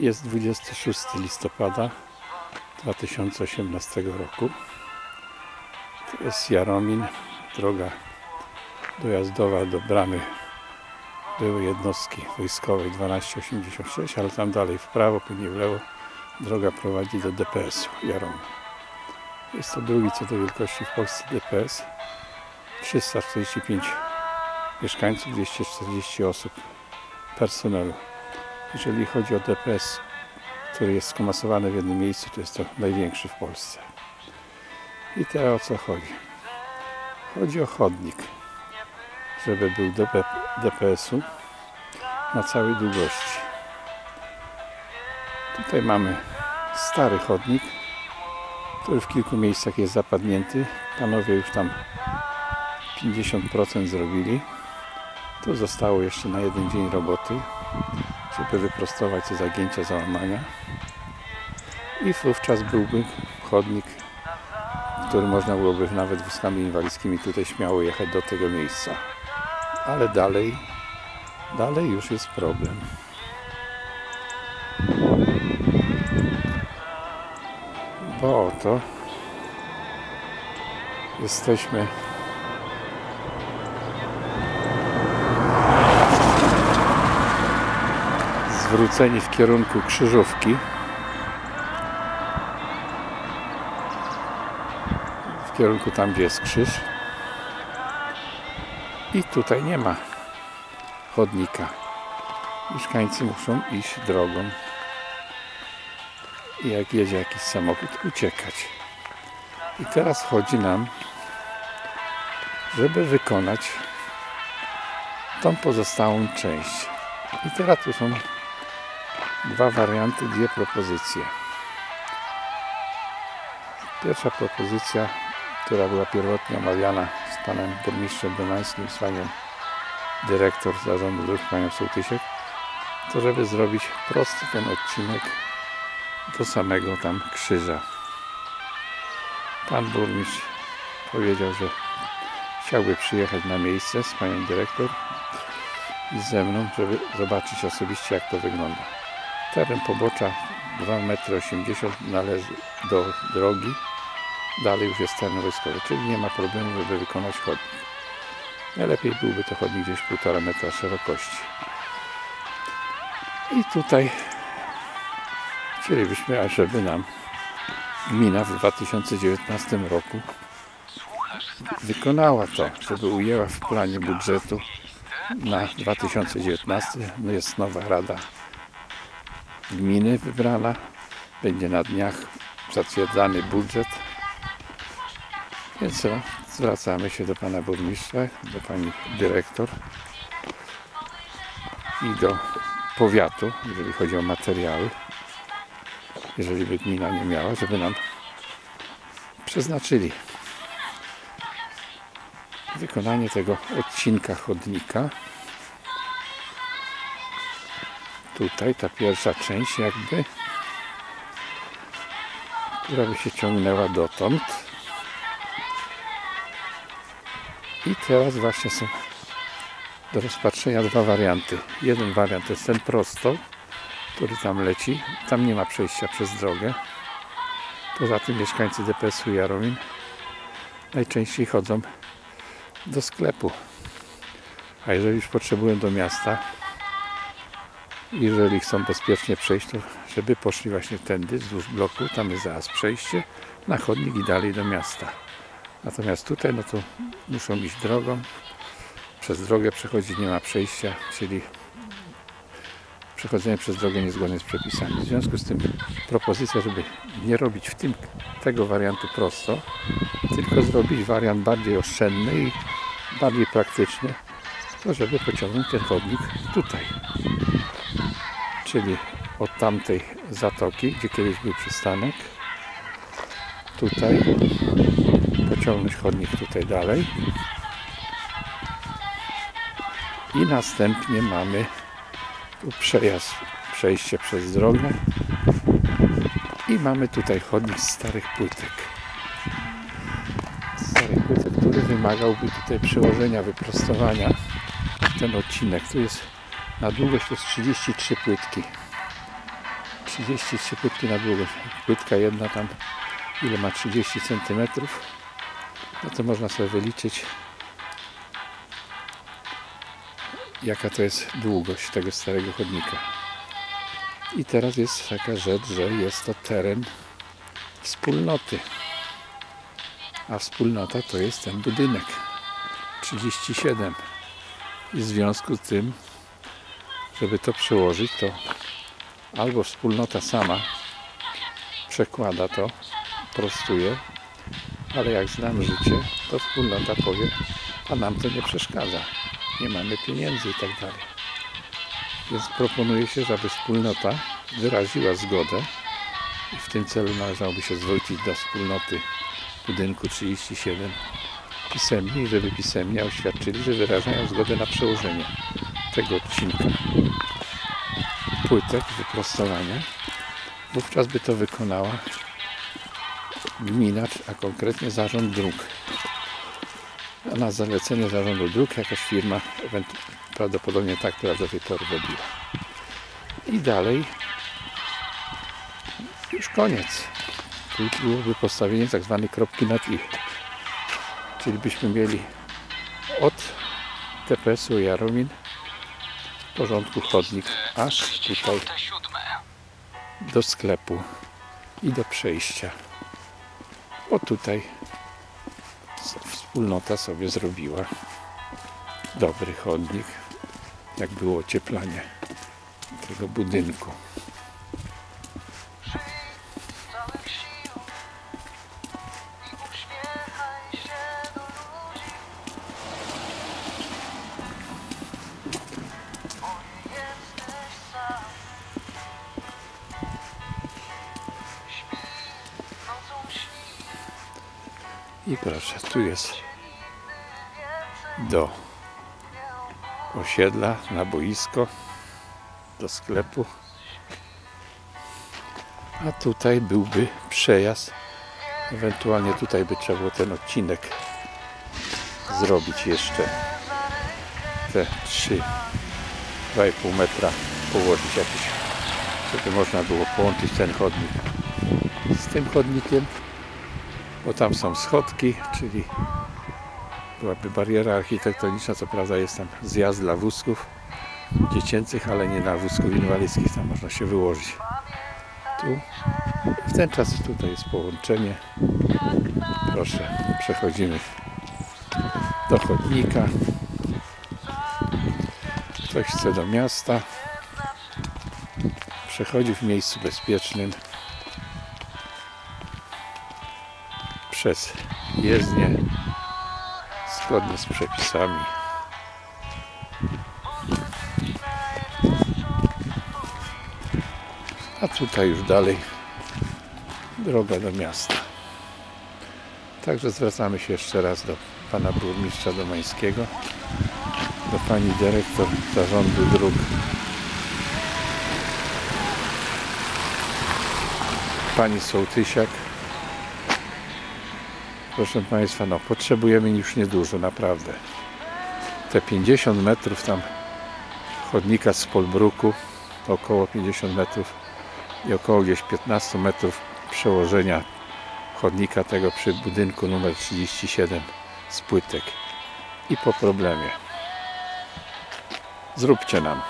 Jest 26 listopada 2018 roku. To jest Jaromin, droga dojazdowa do bramy były jednostki wojskowej 1286, ale tam dalej w prawo, później w lewo droga prowadzi do DPS-u Jaromin. Jest to drugi co do wielkości w Polsce DPS. 345 mieszkańców, 240 osób personelu. Jeżeli chodzi o DPS, który jest skomasowany w jednym miejscu, to jest to największy w Polsce. I teraz o co chodzi? Chodzi o chodnik, żeby był DP, DPS-u na całej długości. Tutaj mamy stary chodnik, który w kilku miejscach jest zapadnięty. Panowie już tam 50% zrobili. Tu zostało jeszcze na jeden dzień roboty, żeby wyprostować te zagięcia, załamania. I wówczas byłby chodnik, który można byłoby nawet wózkami inwalidzkimi tutaj śmiało jechać do tego miejsca. Ale dalej, dalej już jest problem. Bo oto jesteśmy zwróceni w kierunku krzyżówki. W kierunku tam, gdzie jest krzyż. I tutaj nie ma chodnika. Mieszkańcy muszą iść drogą. I jak jedzie jakiś samochód, uciekać. I teraz chodzi nam, żeby wykonać tą pozostałą część. I teraz tu są dwa warianty, dwie propozycje. Pierwsza propozycja, która była pierwotnie omawiana z panem burmistrzem Domańskim, z panią dyrektor zarządu dróg, panią Sołtysiek, to żeby zrobić prosty ten odcinek do samego tam krzyża. Pan burmistrz powiedział, że chciałby przyjechać na miejsce z panią dyrektor i ze mną, żeby zobaczyć osobiście jak to wygląda. Teren pobocza 2,80 m należy do drogi. Dalej już jest teren wojskowy, czyli nie ma problemu, żeby wykonać chodnik. Najlepiej byłby to chodnik gdzieś 1,5 metra szerokości. I tutaj chcielibyśmy, żeby nam gmina w 2019 roku wykonała to, żeby ujęła w planie budżetu na 2019. No jest nowa rada gminy wybrana. Będzie na dniach zatwierdzany budżet. Więc co? Zwracamy się do pana burmistrza, do pani dyrektor i do powiatu, jeżeli chodzi o materiały. Jeżeli by gmina nie miała, żeby nam przeznaczyli wykonanie tego odcinka chodnika. Tutaj ta pierwsza część jakby, która by się ciągnęła dotąd. I teraz właśnie są do rozpatrzenia dwa warianty. Jeden wariant to jest ten prosto, który tam leci. Tam nie ma przejścia przez drogę. Poza tym mieszkańcy DPS-u Jaromin najczęściej chodzą do sklepu. A jeżeli już potrzebują do miasta, jeżeli chcą bezpiecznie przejść, to żeby poszli właśnie tędy, wzdłuż bloku, tam jest zaraz przejście na chodnik i dalej do miasta. Natomiast tutaj, no to muszą iść drogą, przez drogę przechodzić, nie ma przejścia, czyli przechodzenie przez drogę niezgodne z przepisami. W związku z tym propozycja, żeby nie robić w tym tego wariantu prosto, tylko zrobić wariant bardziej oszczędny i bardziej praktyczny, to żeby pociągnąć ten chodnik tutaj. Czyli od tamtej zatoki, gdzie kiedyś był przystanek, tutaj pociągnąć chodnik tutaj dalej. I następnie mamy tu przejazd, przejście przez drogę. I mamy tutaj chodnik starych płytek. Starych płytek, który wymagałby tutaj przełożenia, wyprostowania. Ten odcinek, tu jest na długość to jest 33 płytki 33 płytki na długość. Płytka jedna tam, ile ma 30 cm, no to można sobie wyliczyć, jaka to jest długość tego starego chodnika. I teraz jest taka rzecz, że jest to teren wspólnoty. A wspólnota to jest ten budynek 37. I w związku z tym, żeby to przełożyć, to albo wspólnota sama przekłada to, prostuje, ale jak znam życie, to wspólnota powie, a nam to nie przeszkadza. Nie mamy pieniędzy i tak dalej. Więc proponuje się, żeby wspólnota wyraziła zgodę i w tym celu należałoby się zwrócić do wspólnoty budynku 37 pisemnie żeby pisemnie oświadczyli, że wyrażają zgodę na przełożenie tego odcinka płytek wyprostowania. Wówczas by to wykonała gmina, a konkretnie zarząd dróg. A na zalecenie zarządu dróg jakaś firma, prawdopodobnie ta, która do tej pory robiła. I dalej już koniec. Tu byłoby postawienie tak zwanej kropki nad i. Czyli byśmy mieli od TPS-u Jaromin porządku chodnik aż tutaj do sklepu i do przejścia. O tutaj wspólnota sobie zrobiła dobry chodnik, jak było ocieplanie tego budynku. I proszę, tu jest do osiedla, na boisko, do sklepu. A tutaj byłby przejazd. Ewentualnie tutaj by trzeba było ten odcinek zrobić jeszcze. Te 3, 2,5 metra położyć jakiś, żeby można było połączyć ten chodnik z tym chodnikiem, bo tam są schodki, czyli byłaby bariera architektoniczna, co prawda jest tam zjazd dla wózków dziecięcych, ale nie na wózków inwalidzkich, tam można się wyłożyć. Tu, w ten czas tutaj jest połączenie. Proszę, przechodzimy do chodnika. Ktoś chce do miasta. Przechodzi w miejscu bezpiecznym przez jezdnię zgodnie z przepisami. A tutaj już dalej droga do miasta. Także zwracamy się jeszcze raz do pana burmistrza Domańskiego, do pani dyrektor zarządu dróg, pani Sołtysiak. Proszę Państwa, no potrzebujemy już niedużo, naprawdę. Te 50 metrów tam chodnika z Polbruku, około 50 metrów i około gdzieś 15 metrów przełożenia chodnika tego przy budynku numer 37 z płytek. I po problemie. Zróbcie nam.